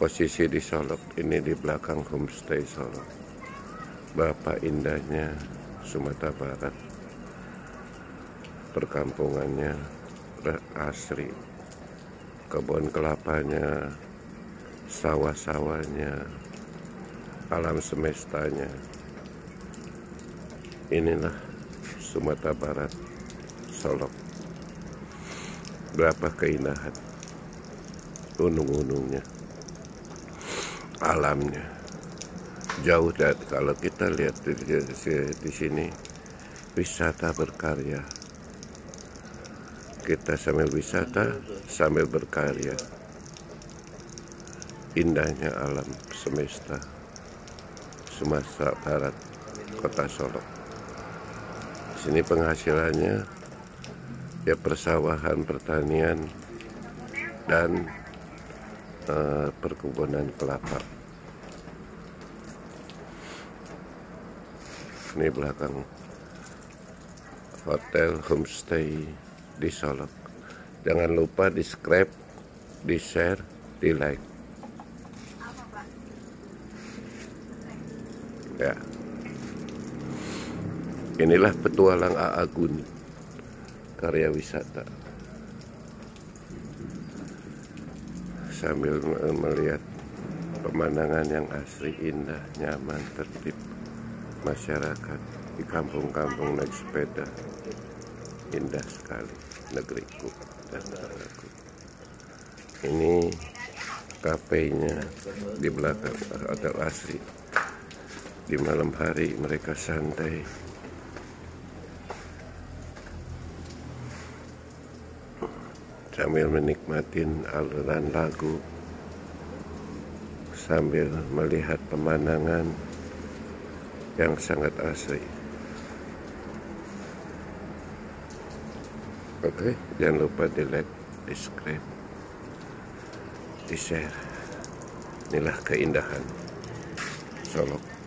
posisi di Solok ini di belakang homestay Solok. Bapak indahnya Sumatera Barat. Perkampungannya asri. Kebun kelapanya sawah-sawahnya alam semestanya. Inilah Sumatera Barat Solok. Berapa keindahan? Gunung-gunungnya alamnya. Jauh dari kalau kita lihat di, di, di sini wisata berkarya. Kita sambil wisata sambil berkarya. Indahnya alam semesta Sumatera Barat kota Solo. Sini penghasilannya ya persawahan pertanian dan uh, perkebunan kelapa ini belakang hotel homestay di Solok. Jangan lupa di subscribe di share di like. Ya. Inilah petualang A Agun karya wisata sambil melihat pemandangan yang asri indah nyaman tertib masyarakat di kampung-kampung naik sepeda. Indah sekali negeriku dan negaraku ini kafenya di belakang hotel asri. Di malam hari mereka santai sambil menikmati aliran lagu sambil melihat pemandangan yang sangat asri. Oke, jangan lupa di like, di subscribe, di share. Inilah keindahan Solok.